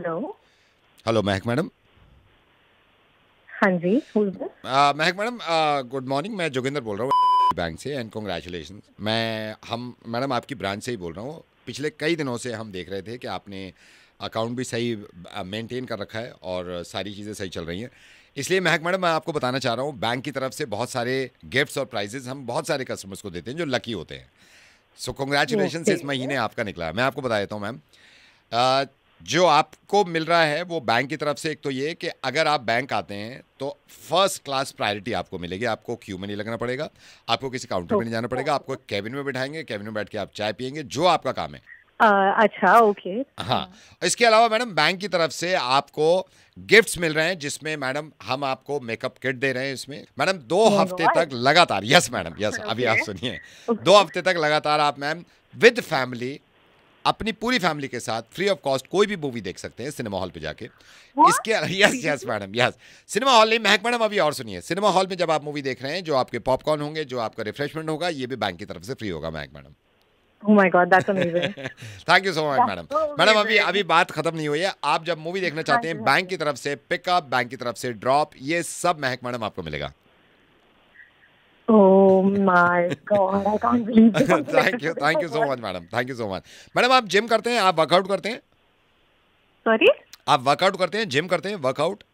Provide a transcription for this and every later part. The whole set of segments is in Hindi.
हेलो हेलो महक मैडम हाँ जी महक मैडम गुड मॉर्निंग मैं जोगिंदर बोल रहा हूँ बैंक से एंड कॉन्ग्रेचुलेशन मैं हम मैडम आपकी ब्रांच से ही बोल रहा हूँ। पिछले कई दिनों से हम देख रहे थे कि आपने अकाउंट भी सही मेंटेन कर रखा है और सारी चीज़ें सही चल रही हैं। इसलिए महक मैडम मैं आपको बताना चाह रहा हूँ बैंक की तरफ़ से बहुत सारे गिफ्ट्स और प्राइजेस हम बहुत सारे कस्टमर्स को देते हैं जो लकी होते हैं। सो कॉन्ग्रेचुलेशन इस महीने आपका निकला है। मैं आपको बता देता हूँ मैम जो आपको मिल रहा है वो बैंक की तरफ़ से एक तो ये कि अगर आप बैंक आते हैं तो फ़र्स्ट क्लास प्रायोरिटी आपको मिलेगी। आपको क्यू में नहीं लगना पड़ेगा आपको किसी काउंटर में नहीं जाना पड़ेगा आपको कैबिन में बैठाएँगे कैबिन में बैठ के आप चाय पियेंगे जो आपका काम है। अच्छा ओके हाँ इसके अलावा मैडम बैंक की तरफ़ से आपको गिफ्ट्स मिल रहे हैं जिसमें मैडम हम आपको मेकअप किट दे रहे हैं इसमें। मैडम दो Oh हफ़्ते तक लगातार यस मैडम यस अभी आप सुनिए। दो हफ़्ते तक लगातार आप मैम विद फैमिली अपनी पूरी फैमिली के साथ फ्री ऑफ़ कॉस्ट कोई भी मूवी देख सकते हैं सिनेमा हॉल पे जाके। What? इसके yes yes madam yes cinema hall नहीं महक मैडम अभी और सुनिए। सिनेमा हॉल में जब आप मूवी देख रहे हैं जो आपके पॉपकॉर्न होंगे जो आपका रिफ्रेशमेंट होगा ये भी बैंक की तरफ़ से फ्री होगा Mehak madam. Oh my god, that's amazing. Thank you so much madam madam अभी अभी बात खत्म नहीं हुई है। आप जब मूवी देखना चाहते हैं हाँ बैंक की तरफ़ से पिकअप बैंक की तरफ़ से ड्रॉप ये सब महक मैडम आपको मिलेगा। Oh my god, I can't believe this. Thank you thank you so much madam thank you so much madam आप जिम करते हैं? आप वर्कआउट करते हैं? सॉरी? आप वर्कआउट करते हैं? जिम करते हैं? वर्कआउट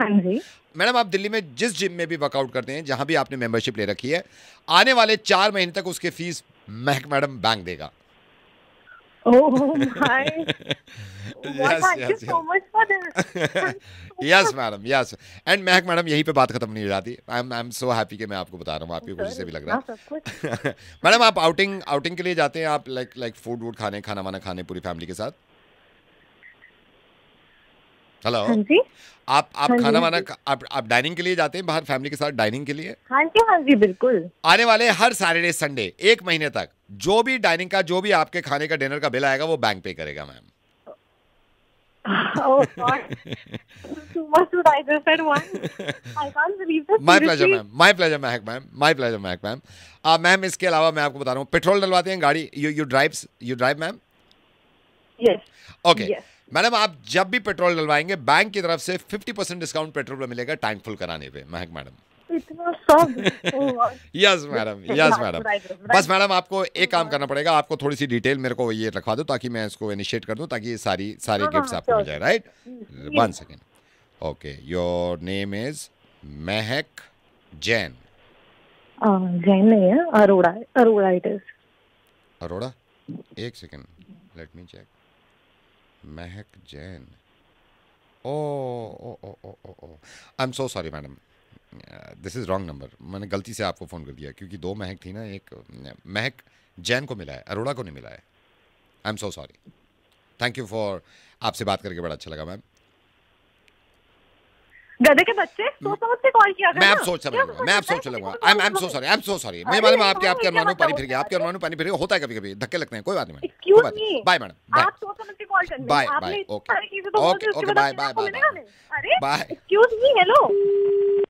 हाँ जी. मैडम आप दिल्ली में जिस जिम में भी वर्कआउट करते हैं जहाँ भी आपने मेंबरशिप ले रखी है आने वाले चार महीने तक उसके फ़ीस महक मैडम बैंक देगा। Oh my. Yes, yes, so much for this. Yes madam yes and Mehak madam यहीं पे बात खत्म नहीं हो जाती। I am I am so happy कि मैं आपको बता रहा हूँ आपकी खुशी से भी लग रहा हाँ, कुछ. है मैडम आप आउटिंग आउटिंग के लिए जाते हैं आप लाइक लाइक फ़ूड वूड खाने खाना वाना खाने पूरी फैमिली के साथ? हेलो हाँ आप आप हाँ खाना वाना आप आप डाइनिंग के लिए जाते हैं बाहर फैमिली के साथ डाइनिंग के लिए? हाँ जी, हाँ जी, बिल्कुल. आने वाले हर सैटरडे संडे एक महीने तक। जो भी डाइनिंग का जो भी आपके खाने का डिनर का बिल आएगा वो बैंक पे करेगा ma'am Oh god. Too much to digest at once. I can't believe this. My pleasure seriously. Ma'am ma'am ma'am इसके अलावा मैं आपको बता रहा हूँ पेट्रोल डलवाते हैं गाड़ी you you drive you drive ma'am okay madam आप जब भी पेट्रोल डलवाएँगे बैंक की तरफ़ से 50 परसेंट डिस्काउंट पेट्रोल पे मिलेगा टैंक फुल कराने पे Mehak madam yes madam yes madam. बस मैडम आपको एक काम करना पड़ेगा। आपको थोड़ी सी डिटेल मेरे को ये रखवा दो ताकि मैं इसको इनिशिएट कर दूँ ताकि ये सारी सारे हाँ, गिफ्ट्स हाँ, आपको मिल जाए right one second okay your name is Mehak Jain Jain नहीं है अरोड़ा अरोड़ा इट इज़ अरोड़ा एक second let me check Mehak Jain oh oh oh oh oh I am so sorry madam this is wrong number मैंने गलती से आपको फ़ोन कर दिया क्योंकि दो महक थी ना एक महक जैन को मिला है अरोड़ा को नहीं मिला है। I am so sorry thank you for आपसे बात करके बड़ा अच्छा लगा मैम गधे के बच्चे सोच समझ के कॉल किया मैं सोच समझ लूँगा मैं सोच लूँगा। I am so sorry I am so sorry मैं मालूम आपके आपके अरमानों पानी फिर गया आपके? अरमानों पानी फिर गया। होता है कभी कभी धक्के लगते हैं कोई बात नहीं. बाय मैडम बाय आप सोच समझ के कॉल करने। Bye, आपने bye, इतनी okay. सारी चीज़ें बोल दी Okay, उसके okay, बाद bye, आपको bye, मिलेगा bye. नहीं अरे Bye. Excuse me hello